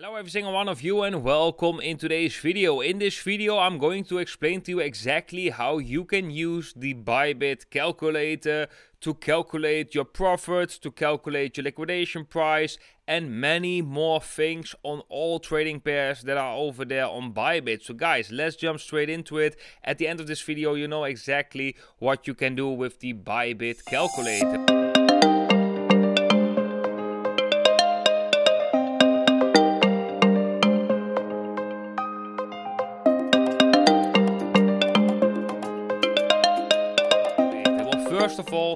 Hello every single one of you and welcome in today's video. In this video I'm going to explain to you exactly how you can use the Bybit calculator to calculate your profits, to calculate your liquidation price and many more things on all trading pairs that are over there on Bybit. So guys, let's jump straight into it. At the end of this video you know exactly what you can do with the Bybit calculator.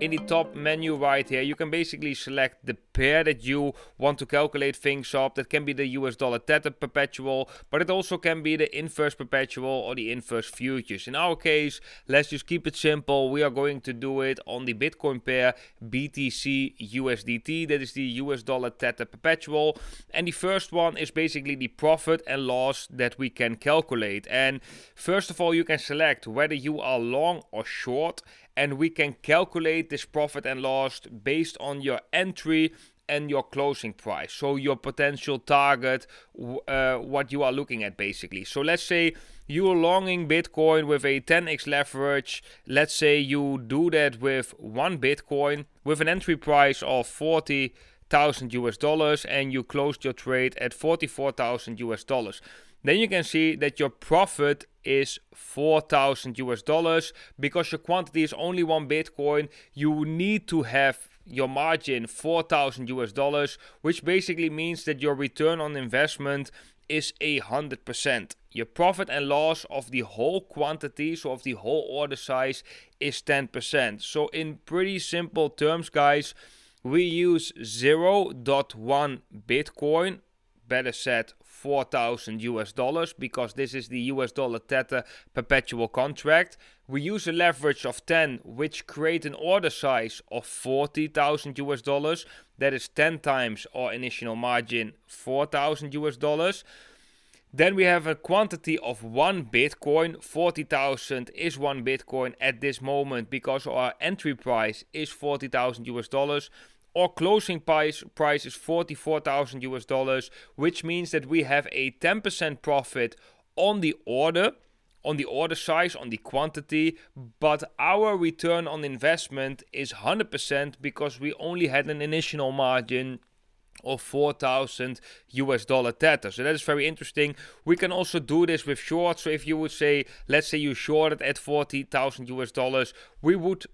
in the top menu right here, you can basically select the pair that you want to calculate things up. That can be the US dollar Tether perpetual, but it also can be the inverse perpetual or the inverse futures. In our case, let's just keep it simple. We are going to do it on the Bitcoin pair BTC USDT. That is the US dollar Tether perpetual. And the first one is basically the profit and loss that we can calculate. And first of all, you can select whether you are long or short and we can calculate this profit and loss based on your entry and your closing price. So your potential target, uh, what you are looking at basically. So let's say you are longing Bitcoin with a 10x leverage. Let's say you do that with one Bitcoin with an entry price of 40,000 US dollars and you closed your trade at 44,000 US dollars then you can see that your profit is 4000 US dollars because your quantity is only one Bitcoin. You need to have your margin 4000 US dollars, which basically means that your return on investment is a hundred percent. Your profit and loss of the whole quantity, so of the whole order size, is 10%. So in pretty simple terms, guys, we use 0.1 Bitcoin, better said 4,000 US dollars because this is the US dollar Tether perpetual contract. We use a leverage of 10 which create an order size of 40,000 US dollars. That is 10 times our initial margin 4,000 US dollars. Then we have a quantity of one Bitcoin. 40,000 is one Bitcoin at this moment because our entry price is 40,000 US dollars. Our closing price price is 44,000 US dollars, which means that we have a 10% profit on the order, on the order size, on the quantity, but our return on investment is 100% because we only had an initial margin of 4000 US dollar tether. So that is very interesting. We can also do this with shorts. So if you would say, let's say you shorted at 40,000 US dollars, we would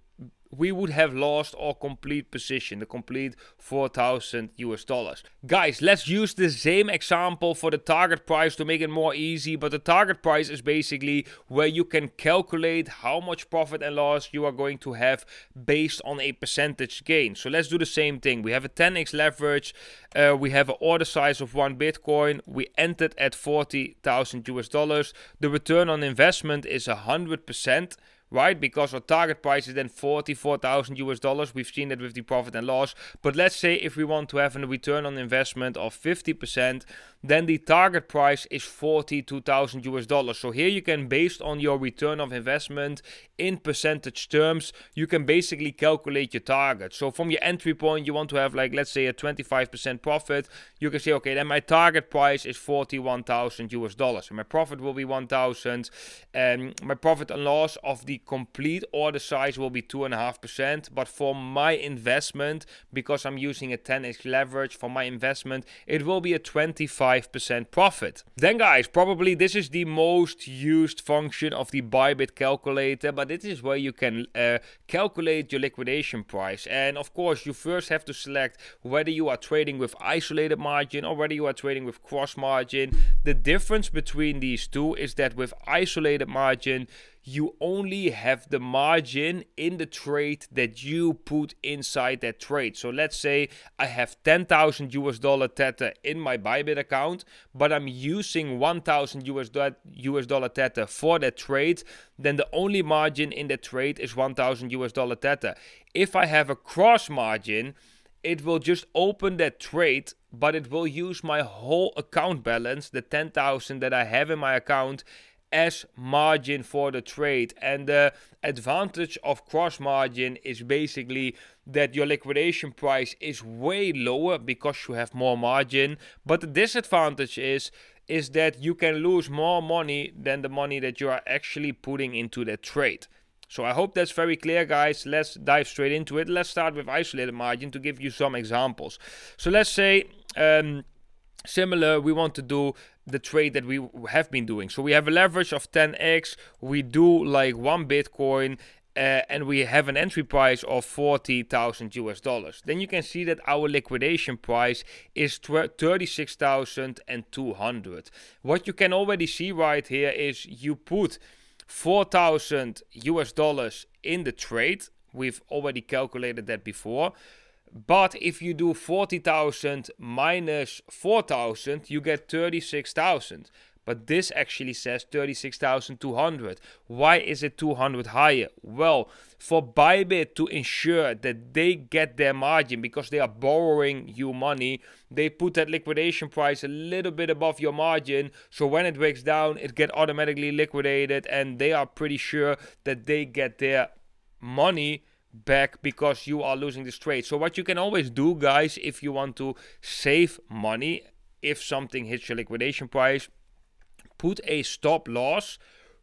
we would have lost our complete position, the complete 4000 US dollars. Guys, let's use the same example for the target price to make it more easy, but the target price is basically where you can calculate how much profit and loss you are going to have based on a percentage gain. So let's do the same thing. We have a 10x leverage, uh, we have an order size of one Bitcoin, we entered at 40,000 US dollars. The return on investment is 100% right? Because our target price is then 44,000 US dollars. We've seen that with the profit and loss. But let's say if we want to have a return on investment of 50%, then the target price is 42,000 US dollars. So here you can, based on your return of investment in percentage terms, you can basically calculate your target. So from your entry point, you want to have like, let's say a 25% profit. You can say, okay, then my target price is 41,000 US dollars. And my profit will be 1,000. And my profit and loss of the complete order size will be 2.5%. But for my investment, because I'm using a 10x leverage for my investment, it will be a 25% profit. Then guys, probably this is the most used function of the Bybit calculator, but this is where you can uh, calculate your liquidation price. And of course, you first have to select whether you are trading with isolated margin or whether you are trading with cross margin. The difference between these two is that with isolated margin, you only have the margin in the trade that you put inside that trade. So let's say I have 10,000 US dollar Tether in my Bybit account, but I'm using 1,000 US, US dollar Tether for that trade, then the only margin in that trade is 1,000 US dollar Tether. If I have a cross margin, it will just open that trade, but it will use my whole account balance, the 10,000 that I have in my account, as margin for the trade. And the advantage of cross margin is basically that your liquidation price is way lower because you have more margin. But the disadvantage is is that you can lose more money than the money that you are actually putting into the trade. So I hope that's very clear, guys. Let's dive straight into it. Let's start with isolated margin to give you some examples. So let's say um, similar, we want to do the trade that we have been doing. So we have a leverage of 10x. We do like one Bitcoin uh, and we have an entry price of 40,000 US dollars. Then you can see that our liquidation price is 36,200. What you can already see right here is you put 4,000 US dollars in the trade. We've already calculated that before. But if you do 40,000 minus 4,000, you get 36,000. But this actually says 36,200. Why is it 200 higher? Well, for Bybit to ensure that they get their margin because they are borrowing you money, they put that liquidation price a little bit above your margin. So when it breaks down, it get automatically liquidated and they are pretty sure that they get their money back because you are losing this trade. So what you can always do guys if you want to save money if something hits your liquidation price put a stop loss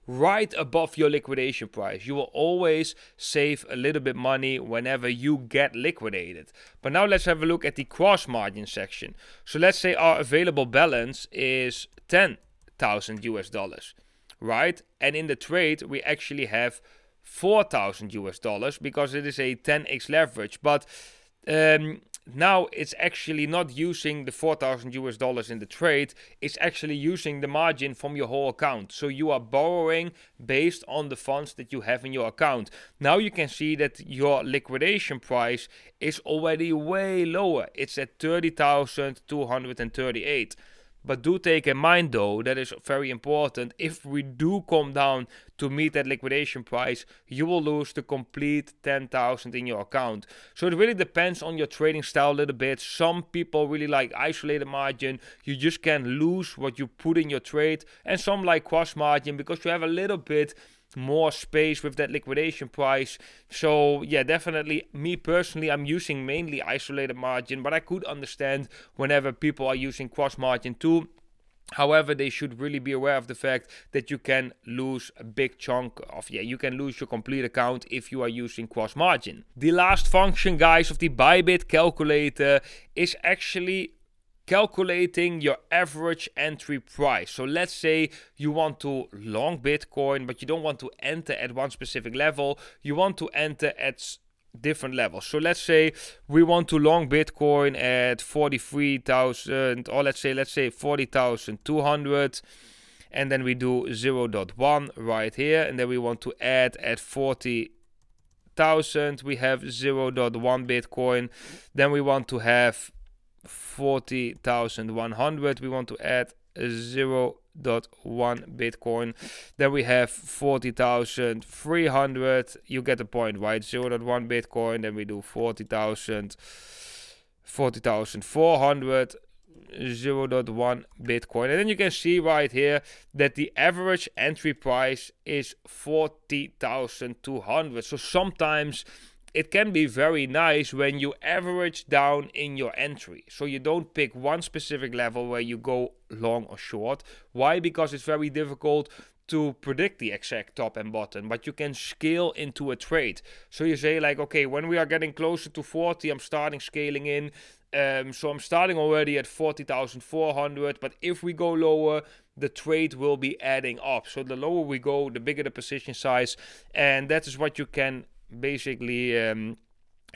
right above your liquidation price. You will always save a little bit money whenever you get liquidated. But now let's have a look at the cross margin section. So let's say our available balance is 10,000 US dollars, right? And in the trade, we actually have 4,000 US dollars because it is a 10x leverage. But um, now it's actually not using the 4000 US dollars in the trade, it's actually using the margin from your whole account. So you are borrowing based on the funds that you have in your account. Now you can see that your liquidation price is already way lower. It's at 30,238. But do take in mind though, that is very important, if we do come down to meet that liquidation price, you will lose the complete 10,000 in your account. So it really depends on your trading style a little bit. Some people really like isolated margin. You just can lose what you put in your trade. And some like cross margin because you have a little bit more space with that liquidation price. So yeah, definitely me personally, I'm using mainly isolated margin, but I could understand whenever people are using cross margin too. However, they should really be aware of the fact that you can lose a big chunk of, yeah, you can lose your complete account if you are using cross margin. The last function, guys, of the Bybit calculator is actually calculating your average entry price. So let's say you want to long Bitcoin, but you don't want to enter at one specific level. You want to enter at different levels. So let's say we want to long Bitcoin at 43,000 or let's say let's say 40,200 and then we do 0.1 right here and then we want to add at 40,000 we have 0.1 Bitcoin then we want to have 40,100 we want to add 0 0.1 bitcoin. Then we have 40,300 you get the point right? 0 0.1 bitcoin. Then we do 40,000 40,400 0.1 bitcoin. And then you can see right here that the average entry price is 40,200 so sometimes it can be very nice when you average down in your entry. So you don't pick one specific level where you go long or short. Why? Because it's very difficult to predict the exact top and bottom, but you can scale into a trade. So you say like, okay, when we are getting closer to 40, I'm starting scaling in. Um, so I'm starting already at 40,400, but if we go lower, the trade will be adding up. So the lower we go, the bigger the position size, and that is what you can basically um,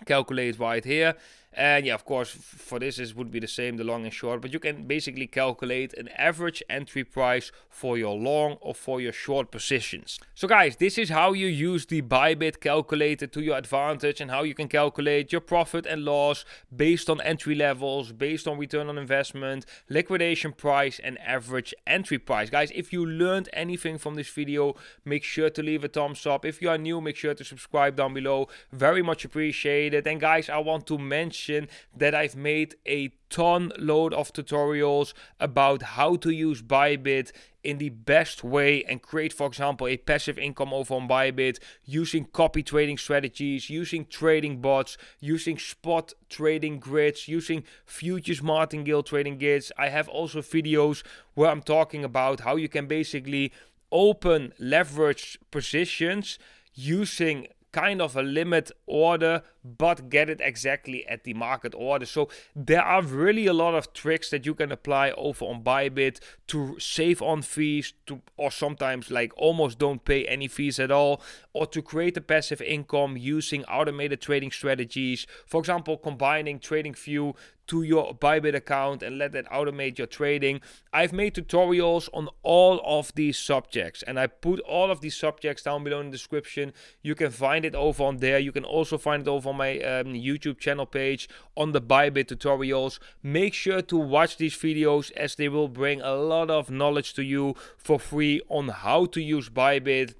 calculate right here and yeah, of course, for this, it would be the same, the long and short, but you can basically calculate an average entry price for your long or for your short positions. So guys, this is how you use the Bybit calculator to your advantage and how you can calculate your profit and loss based on entry levels, based on return on investment, liquidation price, and average entry price. Guys, if you learned anything from this video, make sure to leave a thumbs up. If you are new, make sure to subscribe down below. Very much appreciated. And guys, I want to mention that I've made a ton load of tutorials about how to use Bybit in the best way and create, for example, a passive income over on Bybit using copy trading strategies, using trading bots, using spot trading grids, using futures martingale trading grids. I have also videos where I'm talking about how you can basically open leverage positions using kind of a limit order, but get it exactly at the market order. So there are really a lot of tricks that you can apply over on Bybit to save on fees, to or sometimes like almost don't pay any fees at all, or to create a passive income using automated trading strategies. For example, combining trading TradingView to your Bybit account and let that automate your trading. I've made tutorials on all of these subjects and I put all of these subjects down below in the description. You can find it over on there. You can also find it over on my um, YouTube channel page on the Bybit tutorials. Make sure to watch these videos as they will bring a lot of knowledge to you for free on how to use Bybit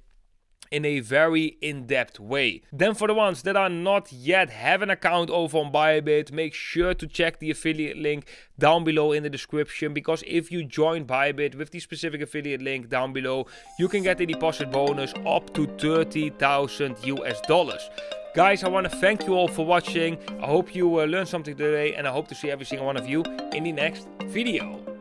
in a very in-depth way. Then for the ones that are not yet have an account over on Bybit, make sure to check the affiliate link down below in the description because if you join Bybit with the specific affiliate link down below, you can get a deposit bonus up to 30,000 US dollars. Guys, I want to thank you all for watching. I hope you uh, learned something today and I hope to see every single one of you in the next video.